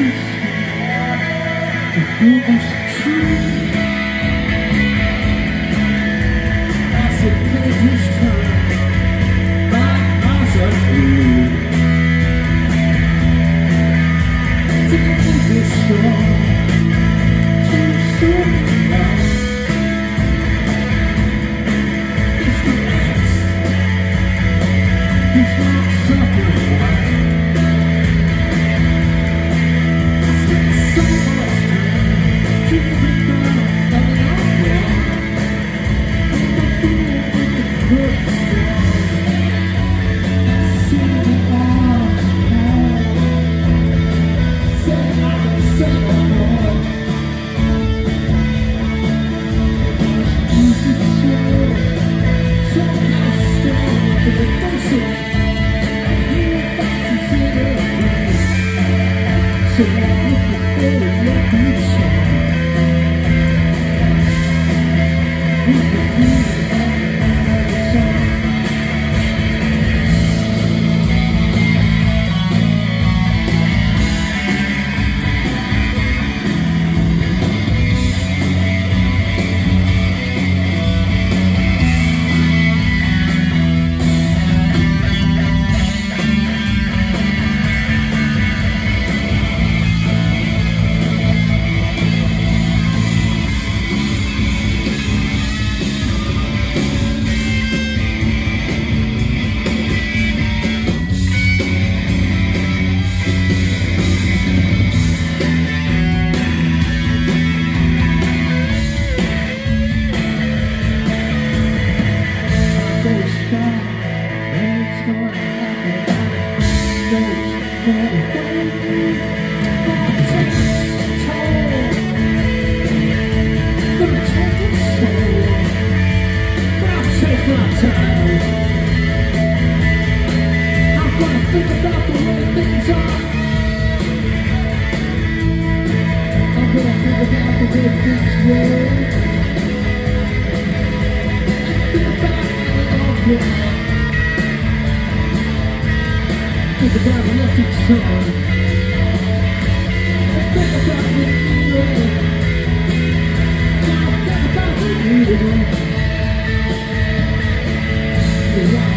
The book is true. Thank you. Think about the epic song Think about the feeling Think about the que You're right